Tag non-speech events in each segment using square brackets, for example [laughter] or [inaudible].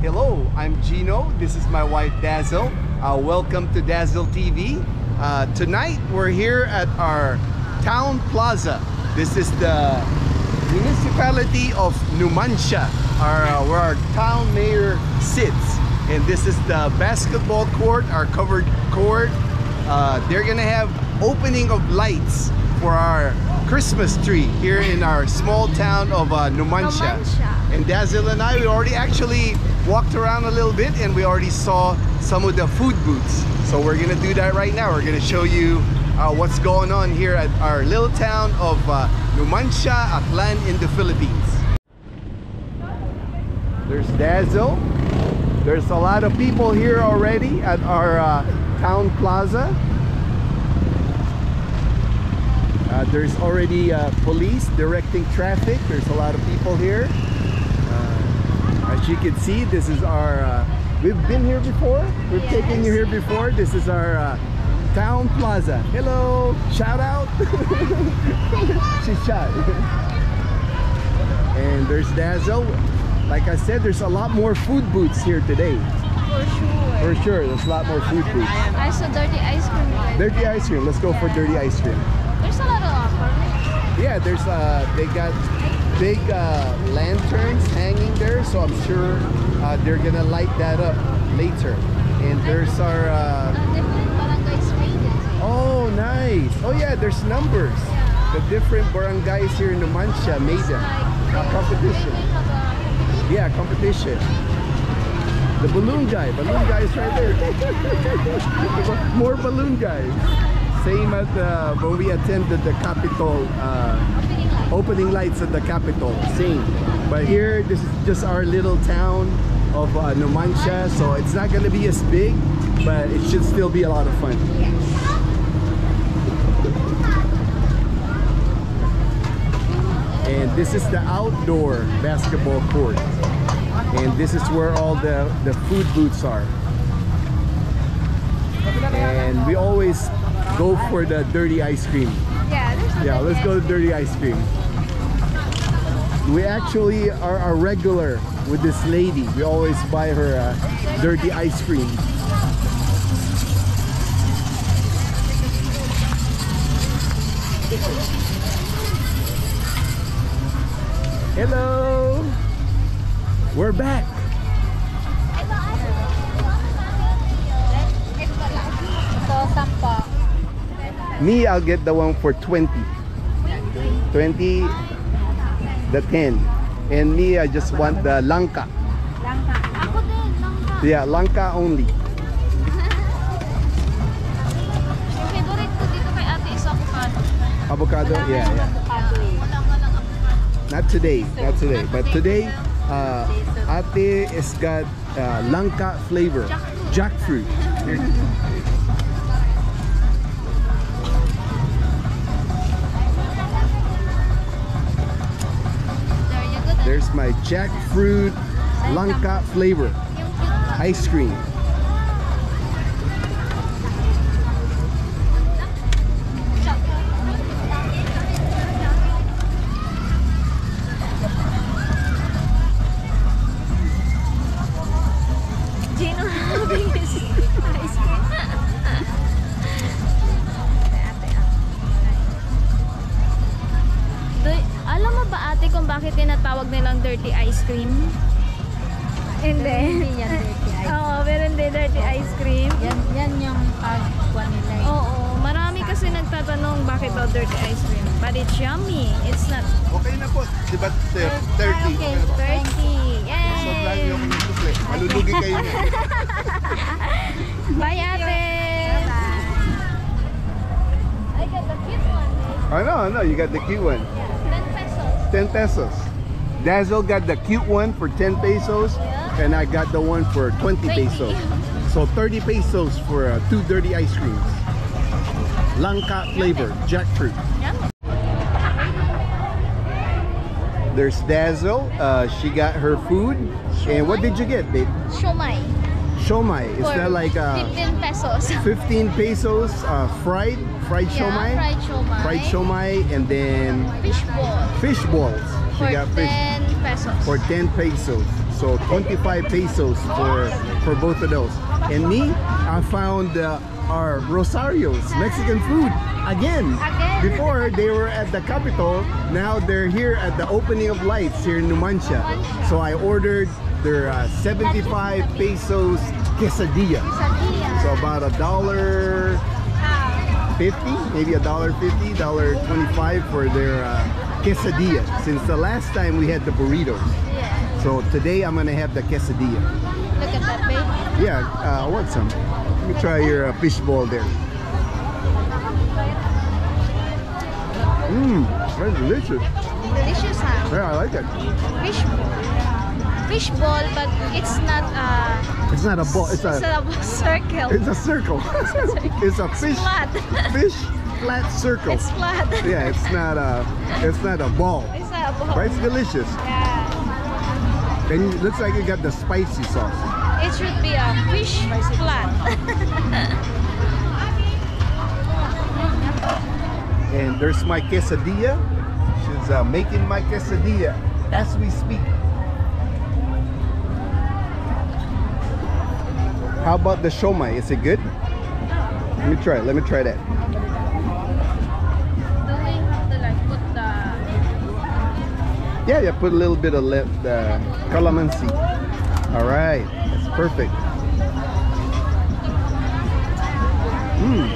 Hello, I'm Gino. This is my wife Dazel. Uh, welcome to Dazel TV. Uh, tonight we're here at our town plaza. This is the municipality of Numancia, our, uh, where our town mayor sits. And this is the basketball court, our covered court. Uh, they're gonna have opening of lights for our Christmas tree here in our small town of uh, Numancia. Numancia. And Dazel and I, we already actually walked around a little bit and we already saw some of the food booths. So we're gonna do that right now. We're gonna show you uh, what's going on here at our little town of uh, Numancia, Aklan in the Philippines. There's Dazel. There's a lot of people here already at our uh, town plaza. Uh, there's already uh, police directing traffic. There's a lot of people here. Uh, as you can see, this is our. Uh, we've been here before. We've taken you here before. This is our uh, town plaza. Hello, shout out. [laughs] She's shot. and there's Dazel. Like I said, there's a lot more food booths here today. For sure. For sure, there's a lot more food booths. I saw dirty ice cream. guys. Dirty ice cream. Let's go for dirty ice cream. There's a lot of offer. Yeah, there's uh they got big uh, lanterns hanging there, so I'm sure uh, they're gonna light that up later. And there's our uh, oh nice. Oh yeah, there's numbers. The different barangays here in Numancia made them. Competition. Yeah, competition. The balloon guy, balloon guy is right there. [laughs] More balloon guys. Same as uh, when we attended the Capitol uh, opening lights at the capital. Same. But here, this is just our little town of uh, Numancia, so it's not gonna be as big, but it should still be a lot of fun. And this is the outdoor basketball court. And this is where all the, the food booths are. And we always go for the dirty ice cream. Yeah, let's go to dirty ice cream. We actually are a regular with this lady. We always buy her uh, dirty ice cream. Hello! We're back! Me, I'll get the one for 20. 20, the 10. And me, I just want the din, langka. Yeah, langka only. Favorite is avocado. Avocado? Yeah, yeah. Not today, not today. But today, uh, ate has got uh, flavor. Jackfruit. There's my jackfruit langka flavor ice cream. Dirty ice cream? Hindi. Hindi yan dirty ice. [laughs] Oo, pero hindi dirty ice cream. Yan, yan yung pagkuha nila. eh. Oo, marami kasi nagtatanong bakit daw dirty ice cream. But it's yummy. It's not Okay na po. Diba Okay, 30. Yay! Malulugi kayo niya. [laughs] Bye ate! I got the cute one. eh. I know, I know. You got the cute one. Yeah, 10 pesos. 10 pesos. Dazel got the cute one for 10 pesos Yeah. and I got the one for 20 20. pesos. So 30 pesos for uh, two dirty ice creams. Langka flavor, jackfruit. Yummy. There's Dazel. Uh, she got her food. And what did you get, babe? Shumai. Shomai. Is For that like uh, 15 pesos. [laughs] 15 pesos uh, fried fried shomai? Yeah, fried shumai. Fried shomai and then Fish ball. fish balls. For got fish 10 pesos. for 10 pesos. So 25 pesos for for both of those. And me, I found uh, our Rosario's Mexican food again. Again? Before they were at the capital, now they're here at the opening of lights here in Numancia. Numancia. So I ordered their uh, 75 pesos quesadilla. Quesadilla. So about a dollar Ah, 50, maybe a dollar 50, dollar 25 for their uh, quesadilla. Since the last time we had the burritos. yeah. So today I'm gonna have the quesadilla. Look at that, babe. Yeah, uh, I want some. Let me try your uh, fish ball there. Mmm, that's delicious. Delicious, huh? Yeah, I like it. Fish fish ball, but it's not a It's not a ball, it's it's a a [laughs] circle. it's a circle. [laughs] it's a fish fish flat circle. it's flat. [laughs] Yeah, it's not a it's not a ball. It's not a ball. But it's delicious. Yeah. And it looks like it got the spicy sauce. It should be a fish flat. [laughs] And there's my quesadilla. She's uh, making my quesadilla as we speak. How about the shomai? Is it good? Let me try it. Let me try that. Yeah, yeah. Put a little bit of le- the calamansi. All right, that's perfect. Mmm.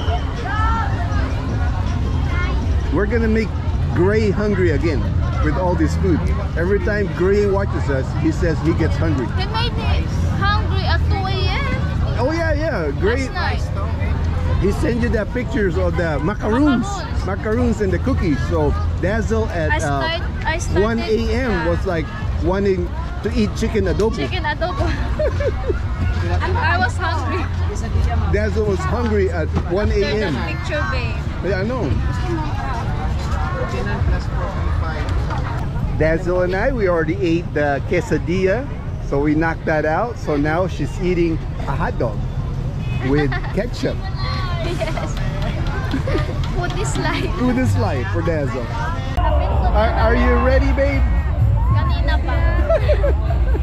We're gonna make Gray hungry again with all this food. Every time Gray watches us, he says he gets hungry. He made me hungry at 2 a.m. Oh yeah, yeah. Gray. He sent you the pictures of the macaroons, Macaroons. macaroons and the cookies. So Dazel at uh, I started 1 a.m. was like wanting to eat chicken adobo. chicken adobo. [laughs] I was hungry. Dazel was hungry at 1 After a.m. picture, babe. Yeah, I know. Dazel and I, we already ate the quesadilla, so we knocked that out. So now she's eating a hot dog with [laughs] ketchup. Yes. Food is life. Food is life for Dazel. Are, are you ready, babe? Kanina pa. [laughs]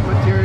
different materials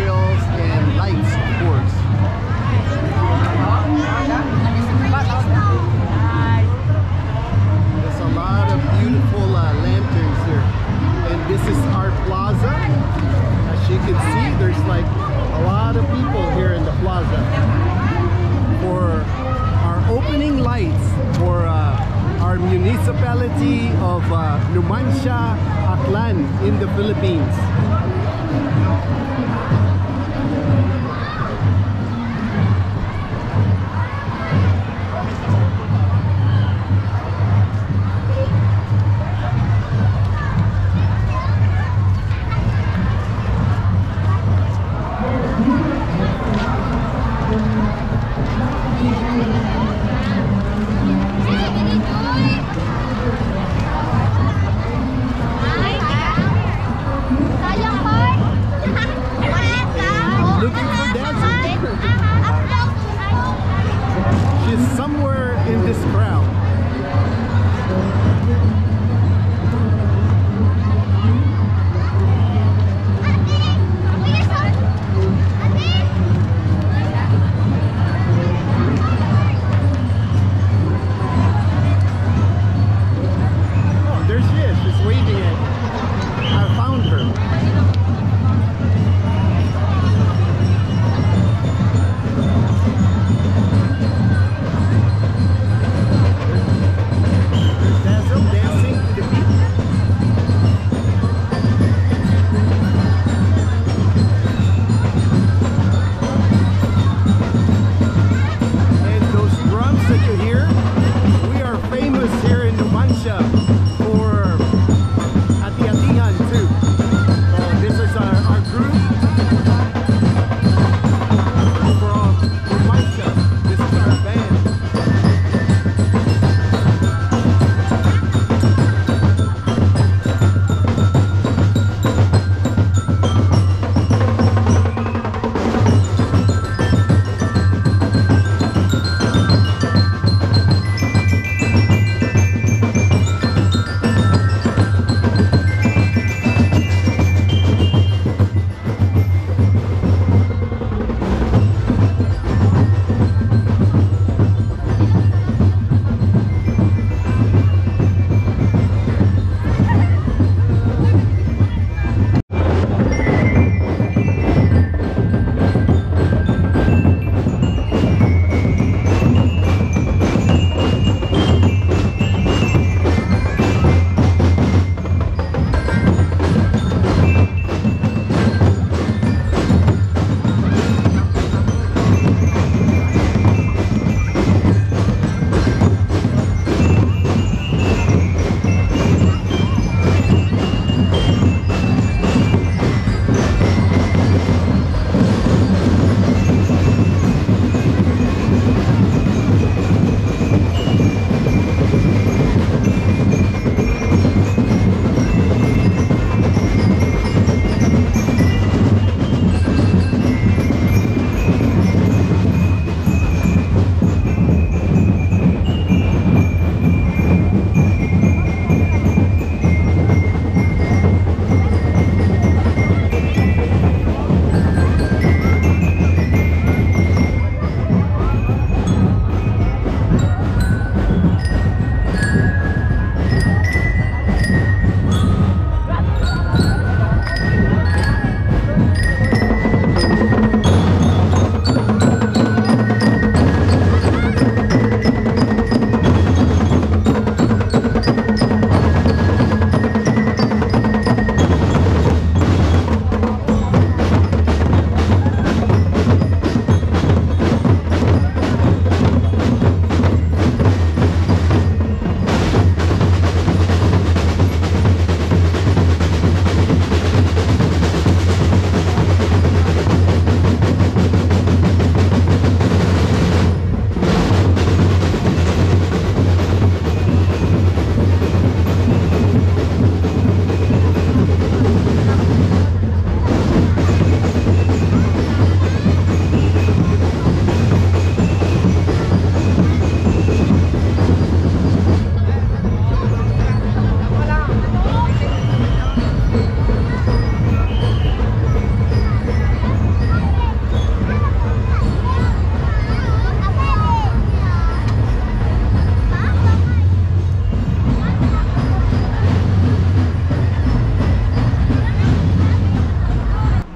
crowd.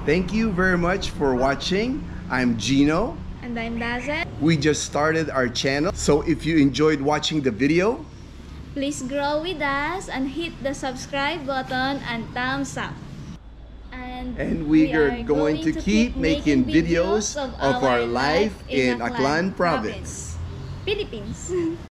Thank you very much for watching. I'm Gino. And I'm Dazel. We just started our channel. So if you enjoyed watching the video, Please grow with us and hit the subscribe button and thumbs up. And, and we, are, going, to keep making videos of our life in Aklan province. Philippines. [laughs]